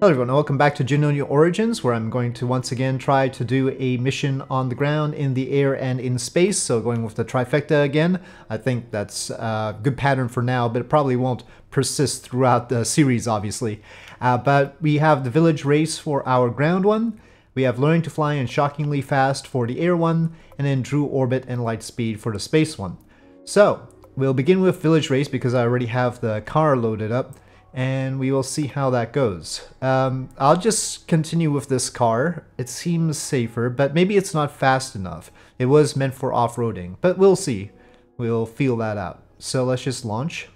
Hello everyone, welcome back to Juno New Origins, where I'm going to once again try to do a mission on the ground, in the air, and in space. So going with the trifecta again. I think that's a good pattern for now, but it probably won't persist throughout the series, obviously. Uh, but we have the village race for our ground one. We have learning to fly and shockingly fast for the air one, and then Drew orbit and light speed for the space one. So we'll begin with village race because I already have the car loaded up and we will see how that goes. Um, I'll just continue with this car. It seems safer, but maybe it's not fast enough. It was meant for off-roading, but we'll see. We'll feel that out. So let's just launch.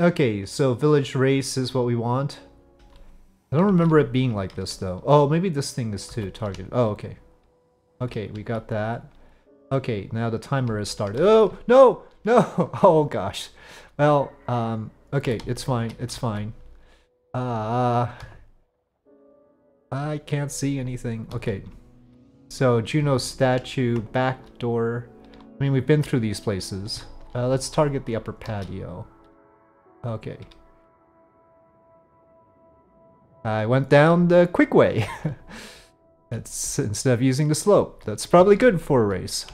Okay, so village race is what we want. I don't remember it being like this though. Oh, maybe this thing is too target. Oh, okay. Okay, we got that. Okay, now the timer has started. Oh, no, no. Oh gosh. Well, um, Okay, it's fine. It's fine. Uh, I can't see anything. Okay. So, Juno statue, back door. I mean, we've been through these places. Uh, let's target the upper patio. Okay. I went down the quick way. That's instead of using the slope. That's probably good for a race.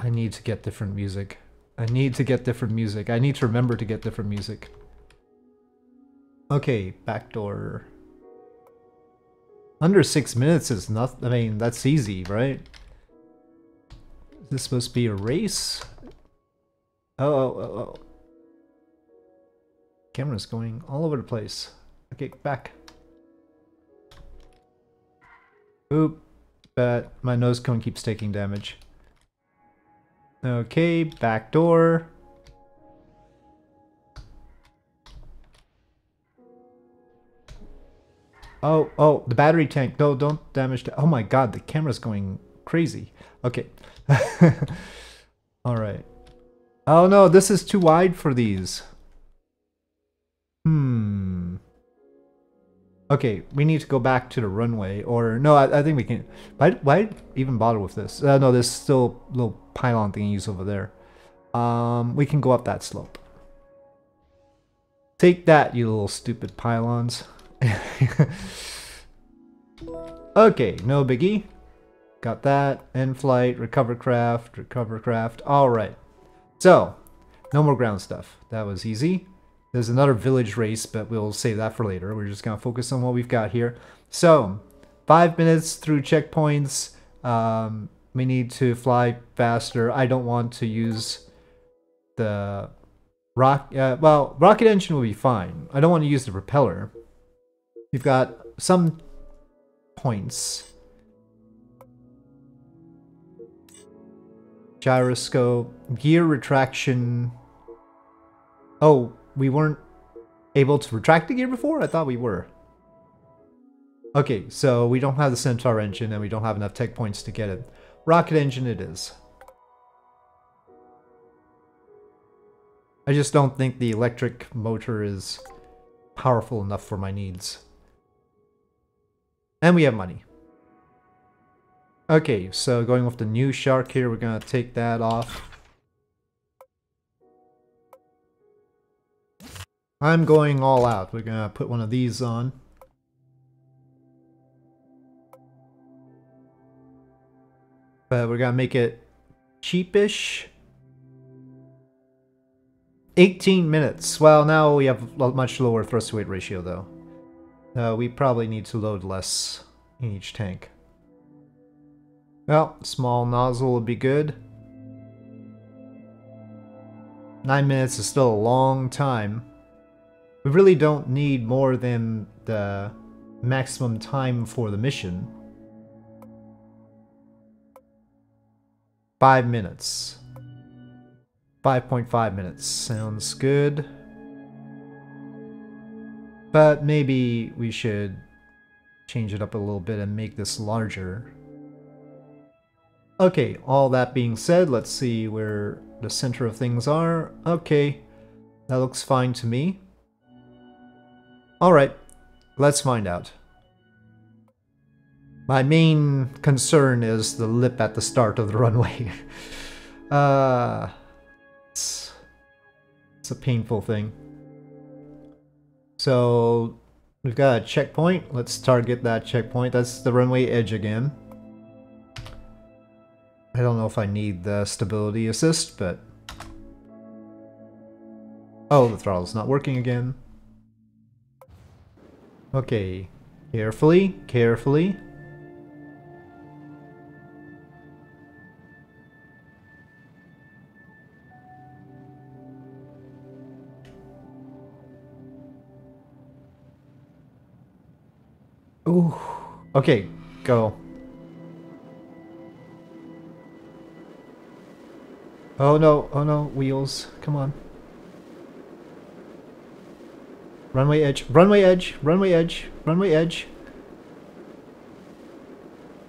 I need to get different music. I need to get different music. I need to remember to get different music. Okay, backdoor. Under six minutes is not. I mean, that's easy, right? Is this supposed to be a race? Oh, oh, oh, oh. Camera's going all over the place. Okay, back. Oop. But my nose cone keeps taking damage. Okay, back door. Oh, oh, the battery tank. No, don't damage the... Oh my god, the camera's going crazy. Okay. Alright. Oh no, this is too wide for these. Hmm. Okay, we need to go back to the runway, or no, I, I think we can. Why, why even bother with this? Uh, no, there's still a little pylon thingies over there. Um, we can go up that slope. Take that, you little stupid pylons. okay, no biggie. Got that. End flight, recover craft, recover craft. Alright. So, no more ground stuff. That was easy. There's another village race, but we'll save that for later. We're just going to focus on what we've got here. So, five minutes through checkpoints. Um, we need to fly faster. I don't want to use the rock. Uh, well, rocket engine will be fine. I don't want to use the propeller. We've got some points. Gyroscope, gear retraction. Oh, we weren't able to retract the gear before? I thought we were. Okay, so we don't have the Centaur engine and we don't have enough tech points to get it. Rocket engine it is. I just don't think the electric motor is powerful enough for my needs. And we have money. Okay, so going with the new shark here, we're gonna take that off. I'm going all out. We're gonna put one of these on. But we're gonna make it cheapish. 18 minutes. Well, now we have a much lower thrust weight ratio though. Uh, we probably need to load less in each tank. Well, small nozzle would be good. Nine minutes is still a long time. We really don't need more than the maximum time for the mission. Five minutes. 5.5 minutes. Sounds good. But maybe we should change it up a little bit and make this larger. Okay, all that being said, let's see where the center of things are. Okay, that looks fine to me. Alright, let's find out. My main concern is the lip at the start of the runway. uh, it's, it's a painful thing. So, We've got a checkpoint. Let's target that checkpoint. That's the runway edge again. I don't know if I need the stability assist, but... Oh, the throttle's not working again. Okay, carefully, carefully. Ooh. Okay, go. Oh no, oh no, wheels. Come on. Runway edge, runway edge, runway edge, runway edge.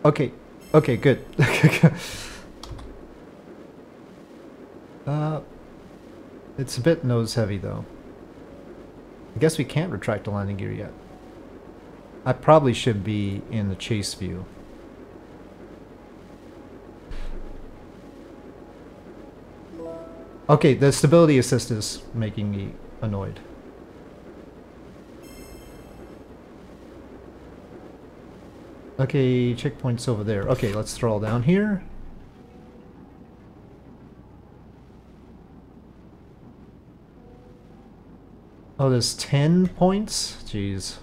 Okay, okay, good. uh, it's a bit nose heavy though. I guess we can't retract the landing gear yet. I probably should be in the chase view. Okay, the stability assist is making me annoyed. Okay, checkpoint's over there. Okay, let's throttle down here. Oh, there's 10 points? Jeez.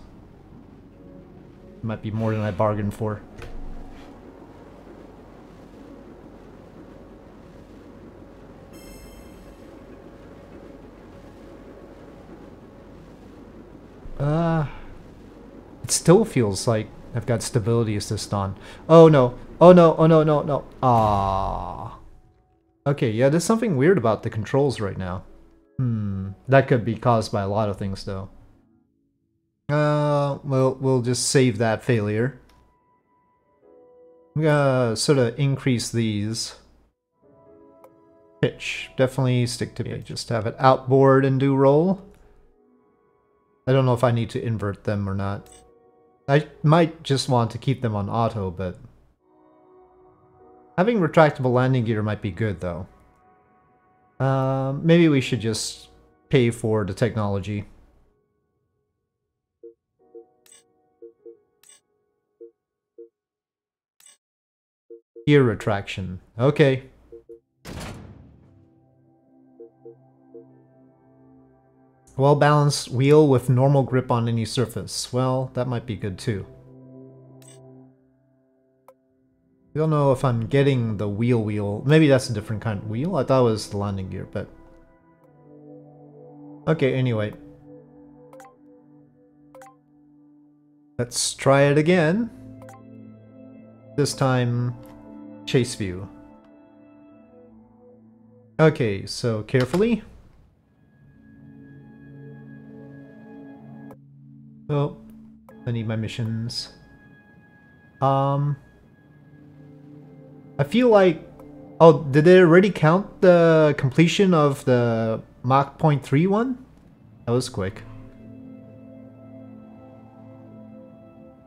Might be more than I bargained for. Uh, it still feels like I've got stability assist on. Oh no, oh no, oh no, no, no. Ah. Okay, yeah, there's something weird about the controls right now. Hmm, that could be caused by a lot of things though. Uh, we'll, we'll just save that failure. I'm gonna sort of increase these. Pitch, definitely stick to pitch. Just have it outboard and do roll. I don't know if I need to invert them or not. I might just want to keep them on auto, but... Having retractable landing gear might be good, though. Uh, maybe we should just pay for the technology. Gear retraction. Okay. Well-balanced wheel with normal grip on any surface. Well, that might be good too. I don't know if I'm getting the wheel wheel. Maybe that's a different kind of wheel. I thought it was the landing gear, but... Okay, anyway. Let's try it again. This time, chase view. Okay, so carefully. Oh, I need my missions. Um, I feel like... Oh, did they already count the completion of the Mach Point 3 one? That was quick.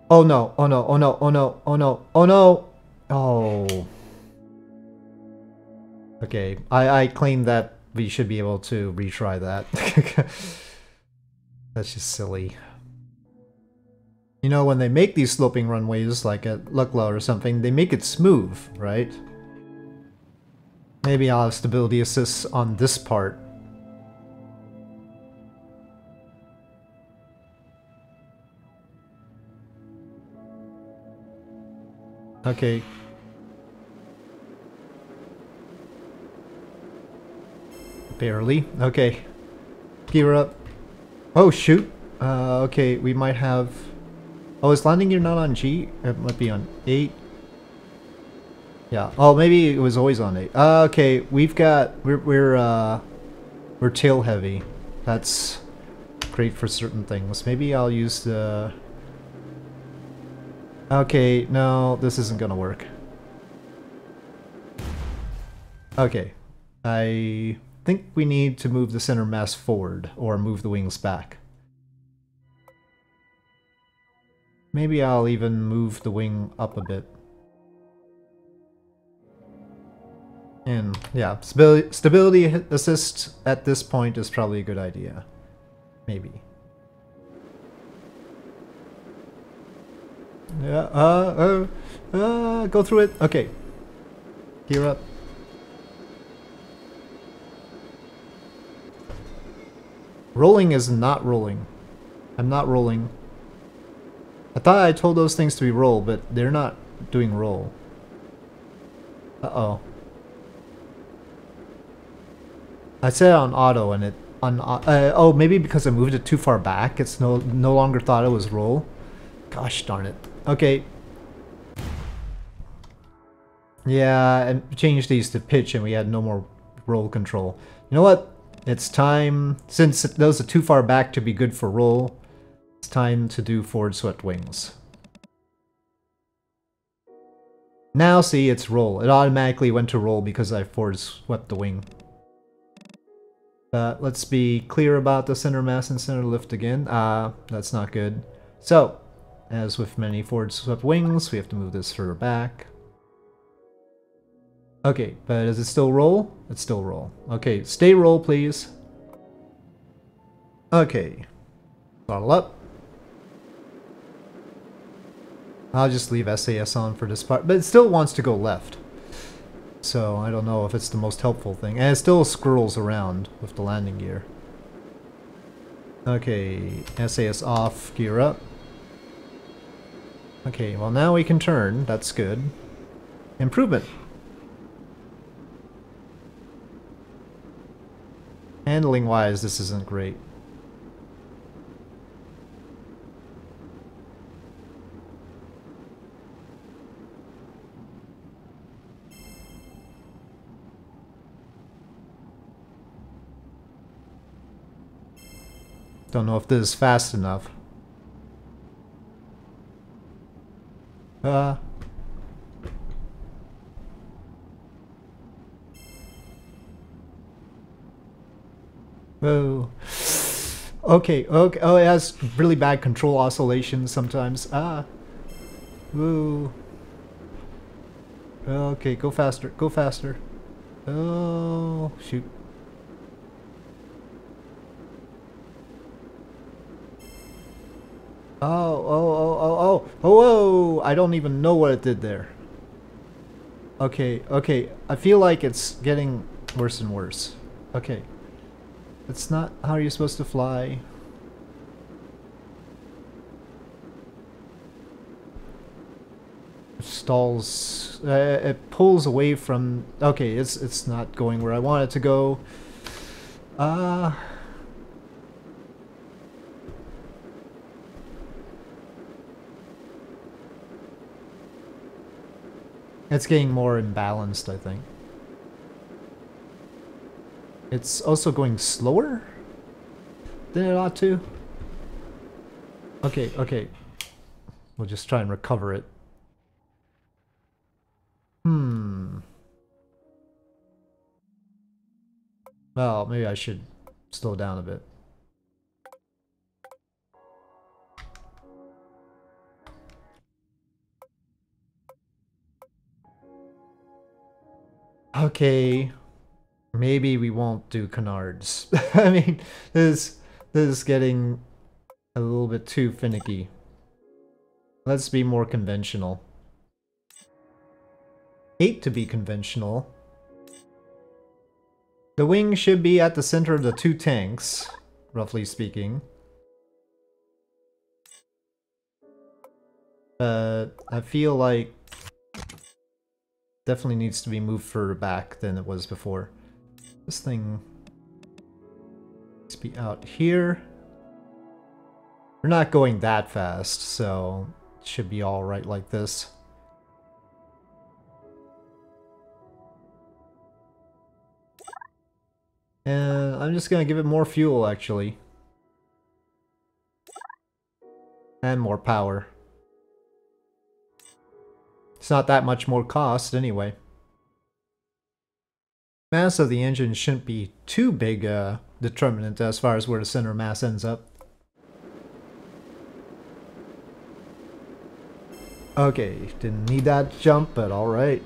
Oh no, oh no, oh no, oh no, oh no, oh no! Oh. Okay, I, I claim that we should be able to retry that. That's just silly. You know, when they make these sloping runways, like at Lukla or something, they make it smooth, right? Maybe I'll have stability assists on this part. Okay. Barely. Okay. Gear up. Oh, shoot. Uh, okay, we might have... Oh, is landing gear not on G? It might be on 8. Yeah. Oh, maybe it was always on 8. Uh, okay, we've got... We're, we're, uh... We're tail heavy. That's great for certain things. Maybe I'll use the... Okay, no, this isn't gonna work. Okay. I think we need to move the center mass forward, or move the wings back. Maybe I'll even move the wing up a bit. And yeah, stability, assist at this point is probably a good idea. Maybe. Yeah, uh, uh, uh, go through it. Okay. Gear up. Rolling is not rolling. I'm not rolling. I thought I told those things to be roll, but they're not doing roll. Uh-oh. I said on auto and it on uh, oh maybe because I moved it too far back it's no no longer thought it was roll. Gosh darn it. Okay. Yeah, and changed these to pitch and we had no more roll control. You know what? It's time, since those are too far back to be good for roll, it's time to do forward swept wings. Now see, it's roll. It automatically went to roll because I forward swept the wing. But let's be clear about the center mass and center lift again. Ah, uh, that's not good. So, as with many forward swept wings, we have to move this further back. Okay, but does it still roll? It's still roll. Okay, stay roll, please. Okay. Bottle up. I'll just leave SAS on for this part, but it still wants to go left. So I don't know if it's the most helpful thing. And it still scrolls around with the landing gear. Okay, SAS off, gear up. Okay, well now we can turn, that's good. Improvement. Handling wise, this isn't great. Don't know if this is fast enough. Uh, Oh. Okay, okay. Oh, it has really bad control oscillations sometimes. Ah. Woo. Okay, go faster. Go faster. Oh, shoot. Oh, oh, oh, oh, oh, oh, whoa! I don't even know what it did there. Okay, okay. I feel like it's getting worse and worse. Okay. That's not how you're supposed to fly. It stalls. Uh, it pulls away from. Okay, it's it's not going where I want it to go. Uh. It's getting more imbalanced, I think. It's also going slower than it ought to. Okay, okay. We'll just try and recover it. Hmm. Well, maybe I should slow down a bit. Okay, maybe we won't do canards. I mean, this this is getting a little bit too finicky. Let's be more conventional. Hate to be conventional. The wing should be at the center of the two tanks, roughly speaking. But I feel like definitely needs to be moved further back than it was before. This thing needs to be out here. We're not going that fast, so it should be alright like this. And I'm just gonna give it more fuel, actually. And more power. It's not that much more cost, anyway mass of the engine shouldn't be too big a determinant as far as where the center mass ends up. Okay, didn't need that jump, but alright.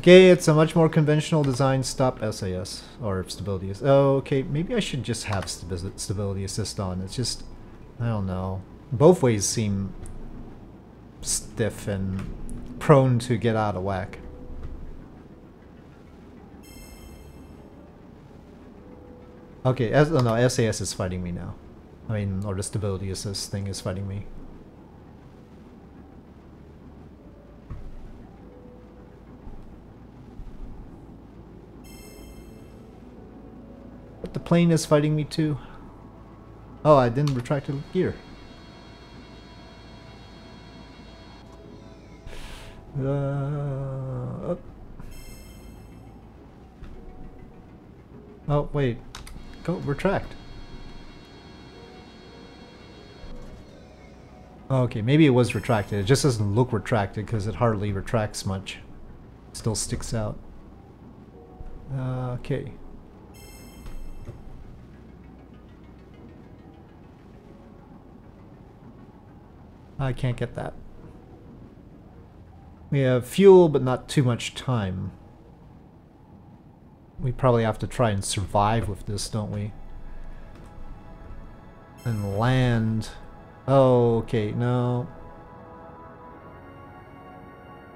Okay, it's a much more conventional design stop SAS, or stability assist. Oh, okay, maybe I should just have stability assist on. It's just, I don't know. both ways seem stiff and prone to get out of whack. Okay, S oh no, SAS is fighting me now. I mean, or the stability assist thing is fighting me. But the plane is fighting me too. Oh, I didn't retract the gear. Uh, oh. oh, wait. Go, retract. Okay, maybe it was retracted. It just doesn't look retracted because it hardly retracts much. Still sticks out. Okay. I can't get that. We have fuel, but not too much time. We probably have to try and survive with this, don't we? And land. Oh, okay, no.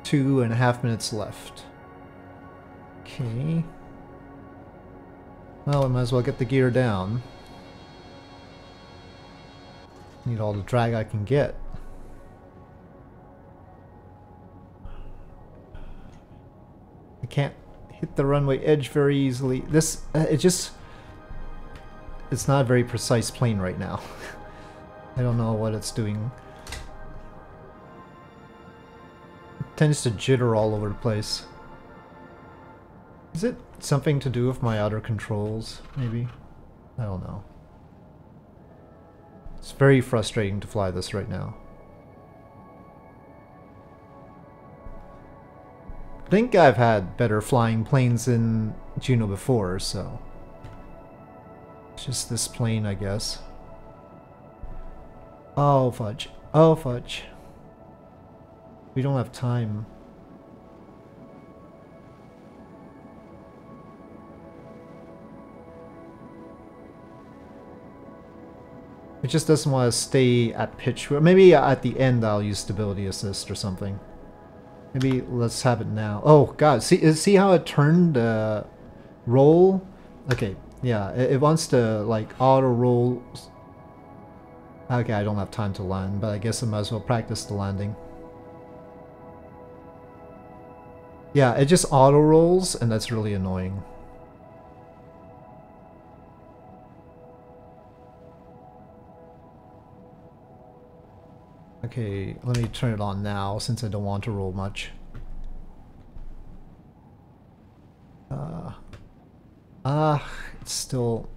Two and a half minutes left. Okay. Well, we might as well get the gear down. Need all the drag I can get. Can't hit the runway edge very easily. This, uh, it just, it's not a very precise plane right now. I don't know what it's doing. It tends to jitter all over the place. Is it something to do with my other controls, maybe? I don't know. It's very frustrating to fly this right now. Think I've had better flying planes in Juno before, so... Just this plane, I guess. Oh, fudge. Oh, fudge. We don't have time. It just doesn't want to stay at pitch. Maybe at the end I'll use stability assist or something. Maybe let's have it now. Oh god, see see how it turned uh, roll? Okay, yeah, it, it wants to like auto roll. Okay, I don't have time to land, but I guess I might as well practice the landing. Yeah, it just auto rolls, and that's really annoying. Okay, let me turn it on now since I don't want to roll much. Uh, ah, it's still...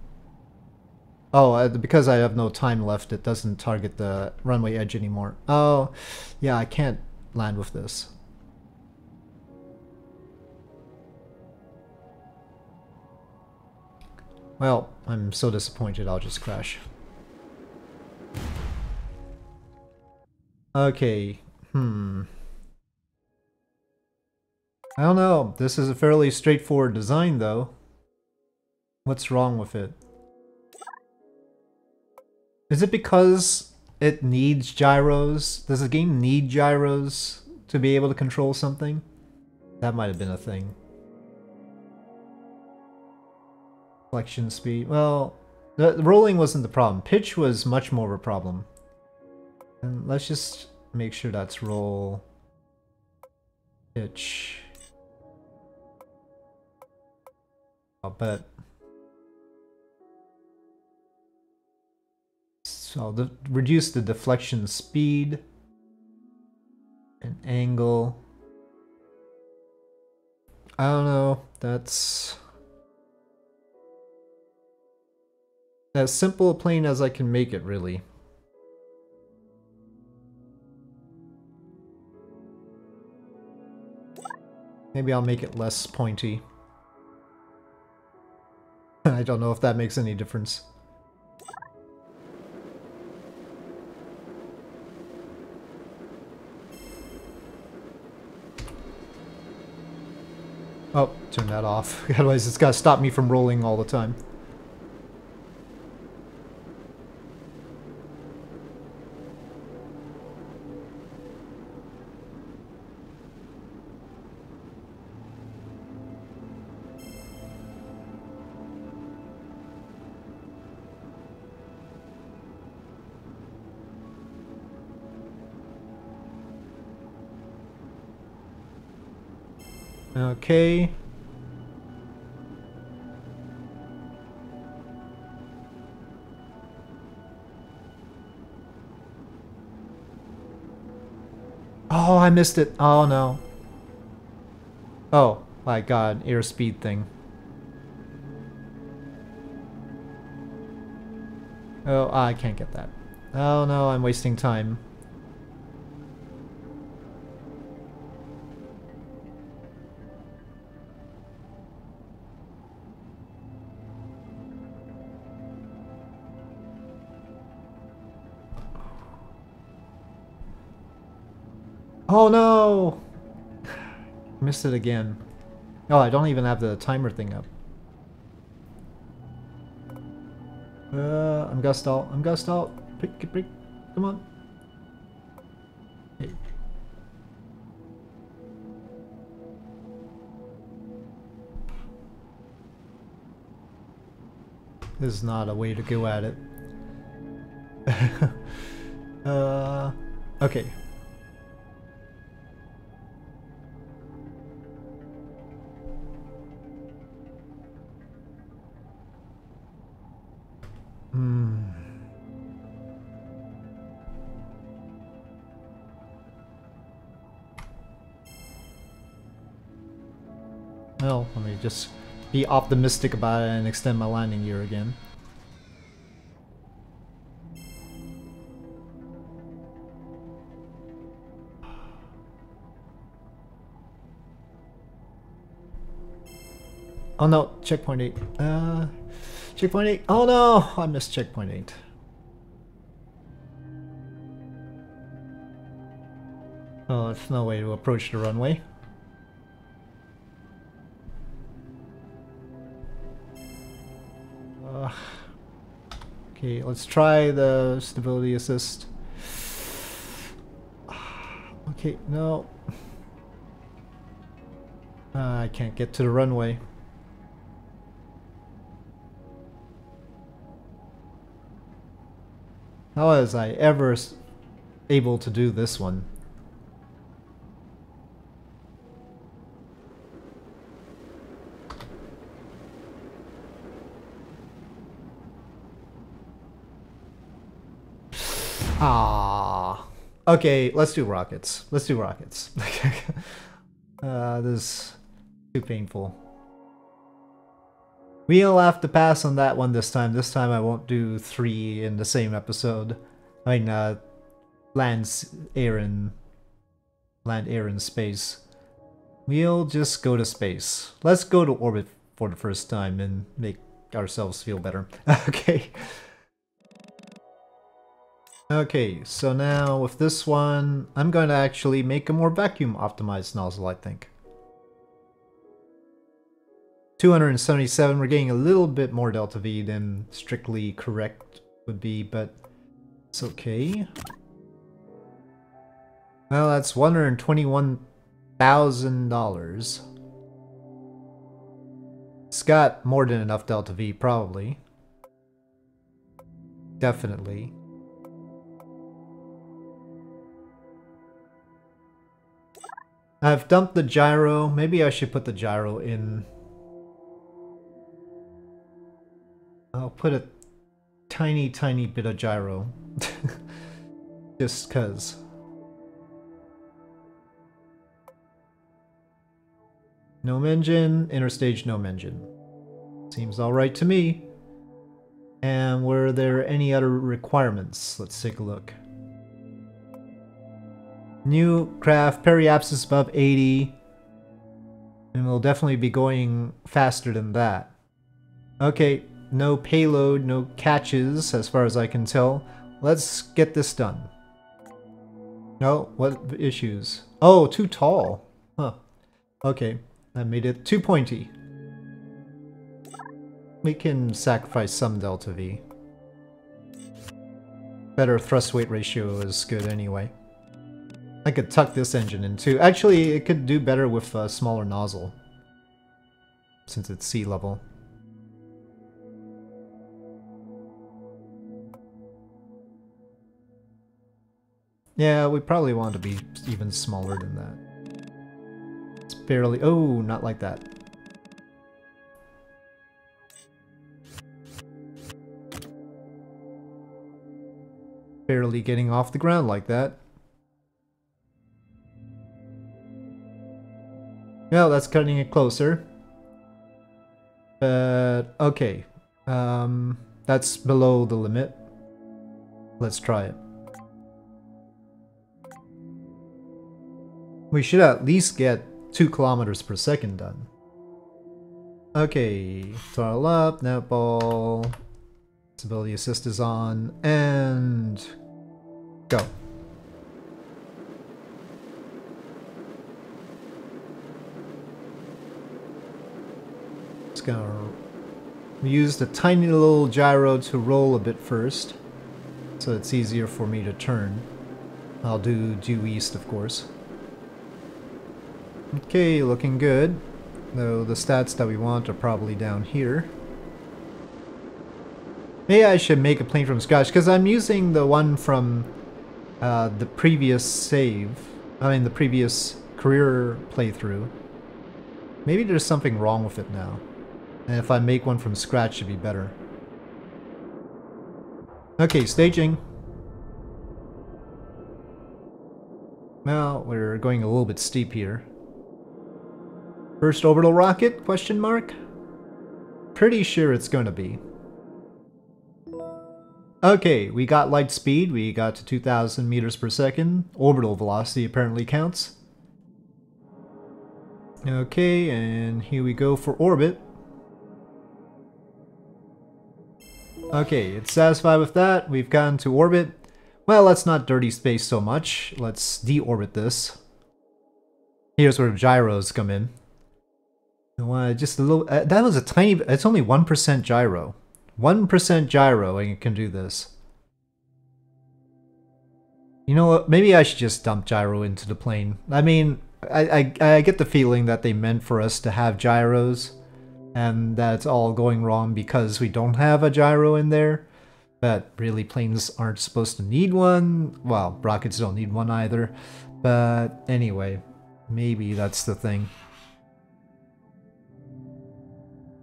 Oh, uh, because I have no time left, it doesn't target the runway edge anymore. Oh, yeah, I can't land with this. Well, I'm so disappointed I'll just crash. Okay, hmm. I don't know. This is a fairly straightforward design, though. What's wrong with it? Is it because it needs gyros? Does the game need gyros to be able to control something? That might have been a thing. Flexion speed. Well, the rolling wasn't the problem. Pitch was much more of a problem. And let's just make sure that's roll pitch. I'll bet. So the, reduce the deflection speed and angle. I don't know. That's as simple a plane as I can make it, really. Maybe I'll make it less pointy. I don't know if that makes any difference. Oh, turn that off. Otherwise it's gotta stop me from rolling all the time. Okay. Oh, I missed it. Oh no. Oh, my god, airspeed thing. Oh, I can't get that. Oh no, I'm wasting time. Oh no! Missed it again. Oh, I don't even have the timer thing up. Uh, I'm gust out. I'm gust out. Pick, pick, come on. This is not a way to go at it. uh, okay. Just be optimistic about it and extend my landing gear again. Oh no, checkpoint 8. Uh, checkpoint 8. Oh no, I missed checkpoint 8. Oh, there's no way to approach the runway. Okay, let's try the stability assist. Okay, no. Uh, I can't get to the runway. How was I ever able to do this one? Ah. Okay, let's do rockets. Let's do rockets. uh, this is too painful. We'll have to pass on that one this time. This time I won't do three in the same episode. I mean, uh, land, air, and land, air, and space. We'll just go to space. Let's go to orbit for the first time and make ourselves feel better. okay. Okay, so now with this one, I'm going to actually make a more vacuum optimized nozzle, I think. 277, we're getting a little bit more delta V than strictly correct would be, but it's okay. Well, that's $121,000. It's got more than enough delta V, probably. Definitely. I've dumped the gyro. Maybe I should put the gyro in. I'll put a tiny, tiny bit of gyro. Just cuz. Gnome engine, interstage gnome engine. Seems alright to me. And were there any other requirements? Let's take a look. New craft, periapsis above 80. And we'll definitely be going faster than that. Okay, no payload, no catches, as far as I can tell. Let's get this done. No, what issues? Oh, too tall. Huh. Okay, that made it too pointy. We can sacrifice some delta V. Better thrust weight ratio is good anyway. I could tuck this engine in too. Actually, it could do better with a smaller nozzle. Since it's sea level. Yeah, we probably want to be even smaller than that. It's barely... Oh, not like that. Barely getting off the ground like that. Well, that's cutting it closer. But, okay. Um, that's below the limit. Let's try it. We should at least get 2 kilometers per second done. Okay, throttle up, navball, stability assist is on, and go. Just gonna use the tiny little gyro to roll a bit first, so it's easier for me to turn. I'll do due east, of course. Okay, looking good. Though the stats that we want are probably down here. Maybe I should make a plane from scratch, because I'm using the one from uh, the previous save. I mean, the previous career playthrough. Maybe there's something wrong with it now. And if I make one from scratch, it'd be better. Okay, staging. Well, we're going a little bit steep here. First orbital rocket? Question mark? Pretty sure it's gonna be. Okay, we got light speed, we got to 2000 meters per second. Orbital velocity apparently counts. Okay, and here we go for orbit. Okay, it's satisfied with that. We've gotten to orbit. Well, let's not dirty space so much. Let's deorbit this. Here's where gyros come in. Just a little. Uh, that was a tiny. It's only one percent gyro. One percent gyro, and it can do this. You know what? Maybe I should just dump gyro into the plane. I mean, I, I I get the feeling that they meant for us to have gyros, and that's all going wrong because we don't have a gyro in there. But really, planes aren't supposed to need one. Well, rockets don't need one either. But anyway, maybe that's the thing.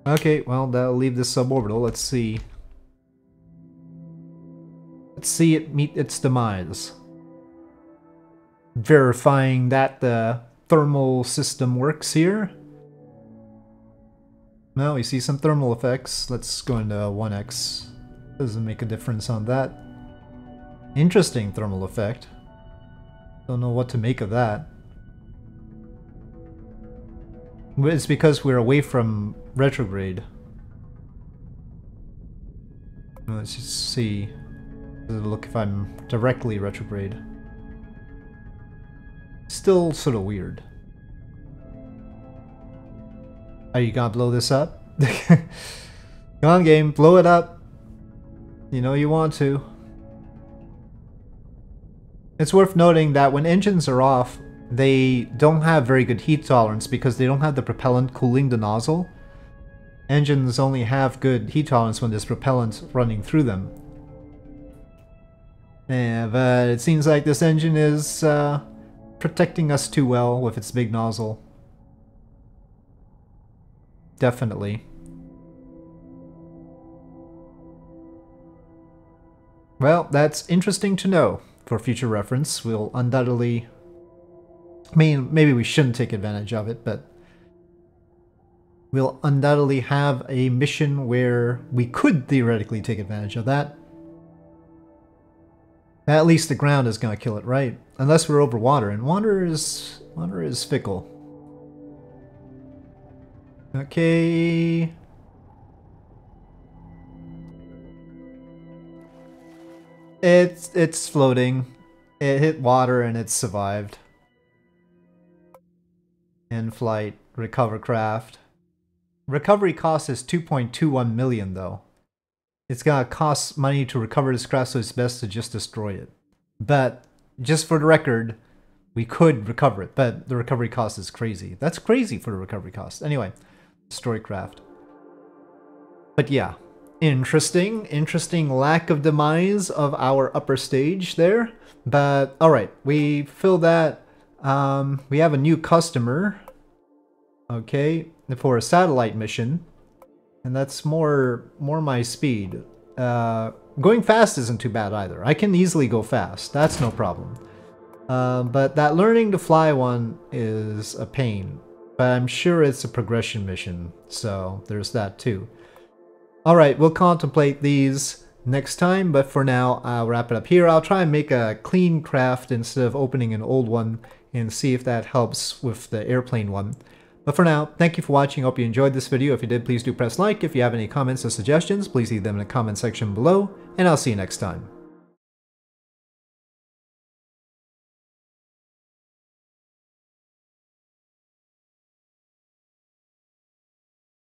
Okay, well, that'll leave this suborbital. Let's see. Let's see it meet its demise. Verifying that the thermal system works here. Now we see some thermal effects. Let's go into 1x. Doesn't make a difference on that. Interesting thermal effect. Don't know what to make of that. It's because we're away from retrograde. Let's just see. Look if I'm directly retrograde. Still sort of weird. Are you gonna blow this up? Come on game, blow it up. You know you want to. It's worth noting that when engines are off, they don't have very good heat tolerance because they don't have the propellant cooling the nozzle. Engines only have good heat tolerance when there's propellant running through them. Yeah, but it seems like this engine is uh, protecting us too well with its big nozzle. Definitely. Well, that's interesting to know for future reference. We'll undoubtedly I mean, maybe we shouldn't take advantage of it, but we'll undoubtedly have a mission where we could theoretically take advantage of that. At least the ground is going to kill it, right? Unless we're over water, and water is water is fickle. Okay. It's it's floating. It hit water and it survived in-flight, recover craft. Recovery cost is 2.21 million though. It's gonna cost money to recover this craft, so it's best to just destroy it. But just for the record, we could recover it, but the recovery cost is crazy. That's crazy for the recovery cost. Anyway, destroy craft. But yeah, interesting, interesting lack of demise of our upper stage there. But all right, we fill that um, we have a new customer. Okay, for a satellite mission. And that's more more my speed. Uh, going fast isn't too bad either. I can easily go fast. That's no problem. Uh, but that learning to fly one is a pain. But I'm sure it's a progression mission, so there's that too. Alright, we'll contemplate these next time, but for now, I'll wrap it up here. I'll try and make a clean craft instead of opening an old one and see if that helps with the airplane one. But for now, thank you for watching. Hope you enjoyed this video. If you did, please do press like. If you have any comments or suggestions, please leave them in the comment section below, and I'll see you next time.